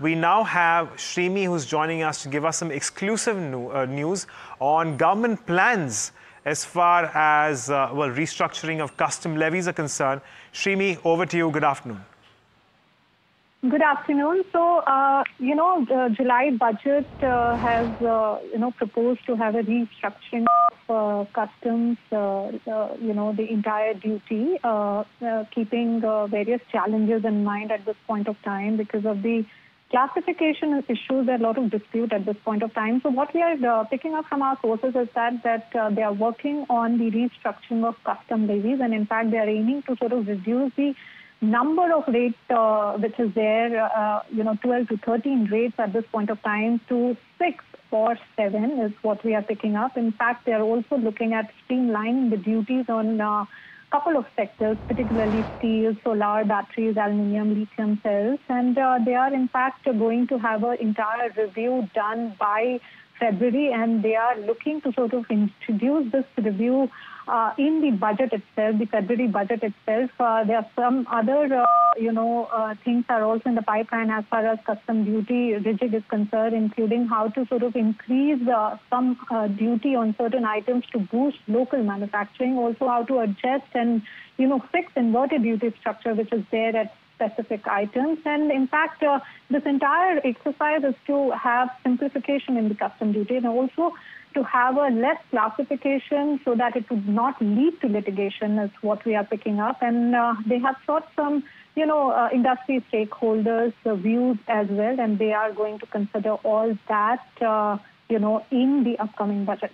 We now have Shrimi who's joining us to give us some exclusive uh, news on government plans as far as, uh, well, restructuring of custom levies are concerned. Shrimi, over to you. Good afternoon. Good afternoon. So, uh, you know, the July budget uh, has, uh, you know, proposed to have a restructuring of uh, customs, uh, you know, the entire duty, keeping various challenges in mind at this point of time because of the classification issues, there are a lot of dispute at this point of time. So what we are uh, picking up from our sources is that that uh, they are working on the restructuring of custom levies, and in fact they are aiming to sort of reduce the number of rates uh, which is there, uh, you know, 12 to 13 rates at this point of time to six or seven is what we are picking up. In fact, they are also looking at streamlining the duties on uh, couple of sectors, particularly steel, solar, batteries, aluminium, lithium cells, and uh, they are in fact going to have an entire review done by February, and they are looking to sort of introduce this review uh, in the budget itself, the February budget itself. Uh, there are some other, uh, you know, uh, things are also in the pipeline as far as custom duty rigid is concerned, including how to sort of increase uh, some uh, duty on certain items to boost local manufacturing. Also, how to adjust and, you know, fix inverted duty structure, which is there at specific items. And in fact, uh, this entire exercise is to have simplification in the custom duty and also to have a less classification so that it would not lead to litigation is what we are picking up. And uh, they have sought some, you know, uh, industry stakeholders' uh, views as well, and they are going to consider all that, uh, you know, in the upcoming budget.